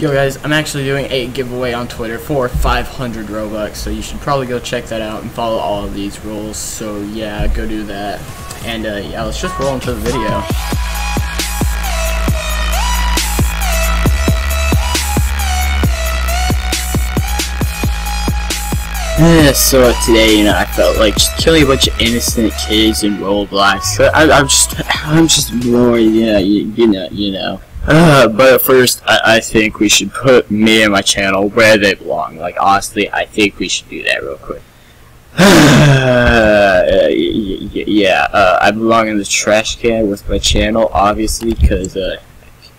Yo guys, I'm actually doing a giveaway on Twitter for 500 Robux, so you should probably go check that out and follow all of these rules. So yeah, go do that. And uh, yeah, let's just roll into the video. Yeah, so today, you know, I felt like just killing a bunch of innocent kids in Roblox. I, I'm just, I'm just more, yeah, you, you know, you know. Uh, but first, I, I think we should put me and my channel where they belong. Like, honestly, I think we should do that real quick. uh, yeah, uh, I belong in the trash can with my channel, obviously, because, uh,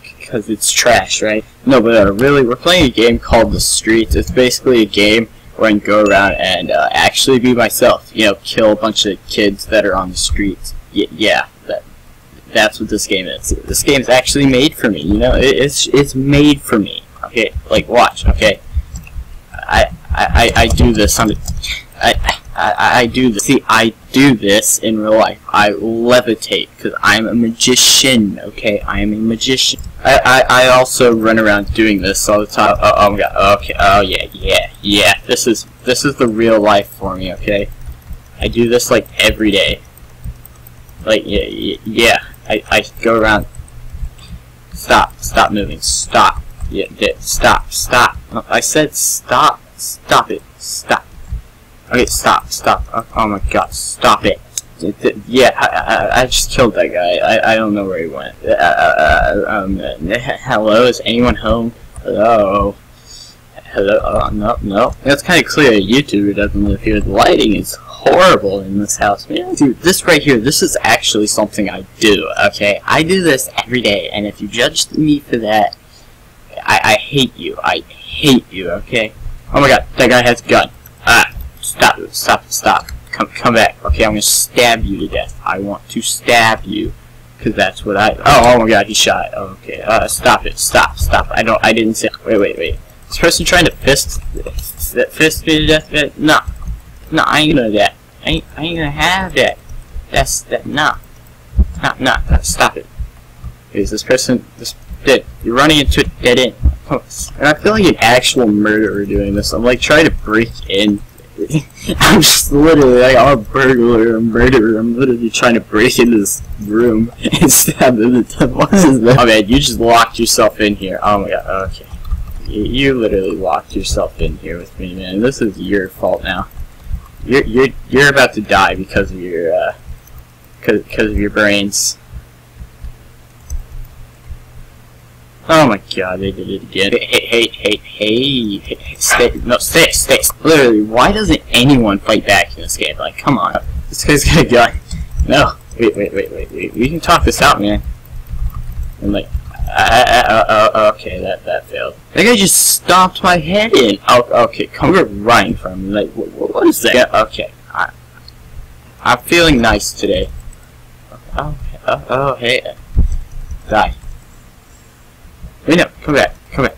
because it's trash, right? No, but uh, really, we're playing a game called The Streets. It's basically a game where I can go around and uh, actually be myself. You know, kill a bunch of kids that are on the streets. Y yeah, that's what this game is. This game is actually made for me. You know, it, it's it's made for me. Okay, like watch. Okay, I I I do this. I, I, I do this. See, I do this in real life. I levitate because I'm a magician. Okay, I am a magician. I, I, I also run around doing this all the time. Oh, oh my god. Okay. Oh yeah, yeah, yeah. This is this is the real life for me. Okay. I do this like every day. Like yeah, yeah. I I go around. Stop. Stop moving. Stop. Yeah. Stop. Stop. I said stop. Stop it. Stop. Okay. Stop. Stop. Oh, oh my god. Stop it. Yeah, I, I, I, just killed that guy. I, I don't know where he went. Uh, uh, uh um, hello, is anyone home? Hello? Hello? Oh, no, no. That's kind of clear a YouTuber doesn't live here. The lighting is horrible in this house. Man, dude, this right here, this is actually something I do, okay? I do this every day, and if you judge me for that, I, I hate you. I hate you, okay? Oh my god, that guy has a gun. Ah, stop, stop, stop. Come, come back. Okay, I'm gonna stab you to death. I want to stab you, cause that's what I. Oh, oh my God, he shot. Okay, uh, stop it. Stop, stop. I don't. I didn't say. Wait, wait, wait. This person trying to fist, fist me to death. No, no, I ain't gonna do that. I ain't, I ain't gonna have that. That's that. No, no, no. Stop it. Is this person this dead? You're running into a dead end. And I feel like an actual murderer doing this. I'm like trying to break in I'm just literally like I'm a burglar, a murderer. I'm literally trying to break into this room and stab them to death. What is that? Oh man, you just locked yourself in here. Oh my god. Okay, you literally locked yourself in here with me, man. This is your fault now. You're you're you're about to die because of your uh, because of your brains. Oh my god, they did it again. Hey, hey, hey, hey, hey, stay, no, stay, stay. Literally, why doesn't anyone fight back in this game? Like, come on. This guy's gonna gun. No. Wait, wait, wait, wait, wait. We can talk this out, man. And like, uh, uh, uh, okay, that, that failed. That guy just stomped my head in. Oh, okay, come we're running from me. Like, what, what is that? Yeah, okay. I, I'm feeling nice today. Oh, oh, oh, hey. Die. Wait, no, come back, come back.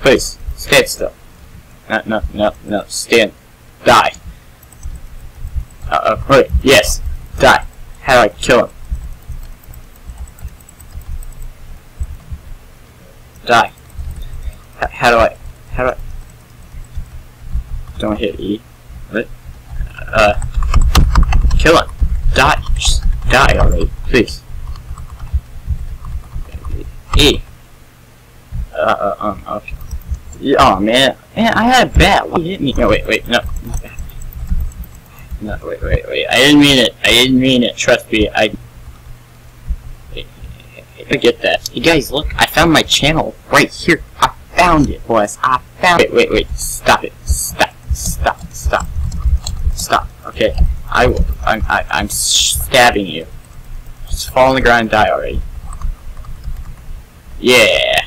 Please, stand still. No, no, no, no, stand. Die. Uh-oh, wait, yes, die. How do I kill him? Die. H how do I, how do I, don't hit E. What? Uh, kill him. Die. Just die already, please. E. Uh, uh, um, okay. Oh, man. Man, I had a bat. What hit me? No, wait, wait, no. No, wait, wait, wait. I didn't mean it. I didn't mean it. Trust me. I... I get that. You guys, look. I found my channel right here. I found it, boys. I found it. Wait, wait, wait. Stop it. Stop. Stop. Stop. Stop. Okay. I will. I'm, I, I'm stabbing you. Just fall on the ground and die already. Yeah.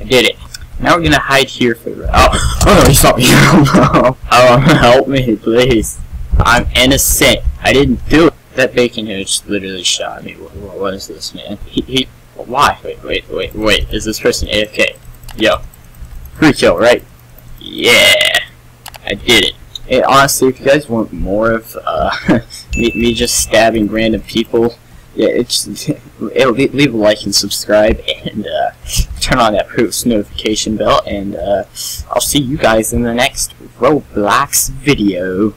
I did it. Now we're gonna hide here for the Oh, oh no, he saw me. Oh, oh, help me, please. I'm innocent. I didn't do it. That bacon here just literally shot me. What, what is this, man? He, he, why? Wait, wait, wait, wait. Is this person AFK? Yo. Free kill, right? Yeah. I did it. Hey, honestly, if you guys want more of, uh, me, me just stabbing random people yeah, it's leave, leave a like and subscribe and uh, turn on that post notification bell and uh, I'll see you guys in the next Roblox video.